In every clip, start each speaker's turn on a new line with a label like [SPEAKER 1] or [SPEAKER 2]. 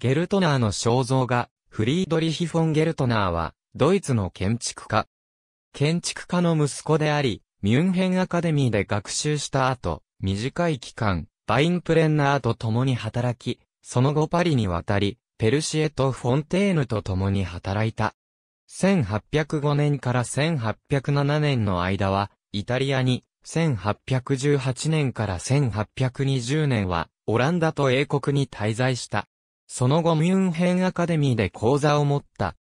[SPEAKER 1] ゲルトナーの肖像画、フリードリヒ・フォン・ゲルトナーは、ドイツの建築家。建築家の息子であり、ミュンヘンアカデミーで学習した後、短い期間、バインプレンナーと共に働き、その後パリに渡り、ペルシエとフォンテーヌと共に働いた。1805年から1807年の間は、イタリアに、1818年から1820年は、オランダと英国に滞在した。その後ミュンヘンアカデミーで講座を持った。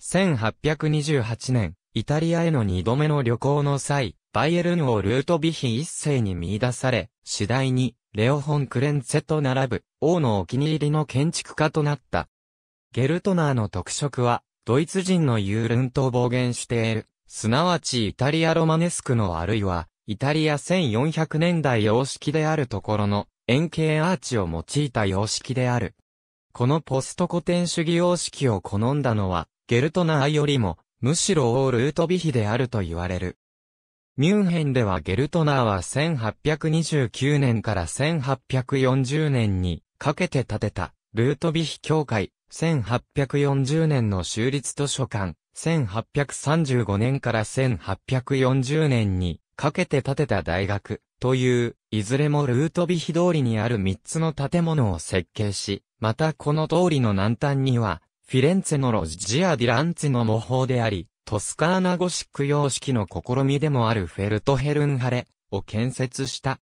[SPEAKER 1] 1828年、イタリアへの二度目の旅行の際、バイエルヌをルートビヒ一世に見出され、次第に、レオ・ホン・クレンツェと並ぶ、王のお気に入りの建築家となった。ゲルトナーの特色は、ドイツ人のユールントを暴言している、すなわちイタリアロマネスクのあるいは、イタリア1400年代様式であるところの、円形アーチを用いた様式である。このポスト古典主義様式を好んだのは、ゲルトナーよりも、むしろオールートビヒであると言われる。ミュンヘンではゲルトナーは1829年から1840年にかけて建てたルートビヒ教会、1840年の州立図書館、1835年から1840年にかけて建てた大学という、いずれもルートビヒ通りにある3つの建物を設計し、またこの通りの南端には、フィレンツェのロジア・ディランツィの模倣であり、トスカーナゴシック様式の試みでもあるフェルトヘルンハレを建設した。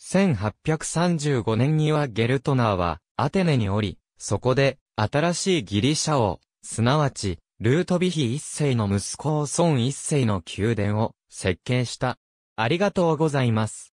[SPEAKER 1] 1835年にはゲルトナーはアテネにおり、そこで新しいギリシャ王、すなわちルートビヒ一世の息子を孫一世の宮殿を設計した。ありがとうございます。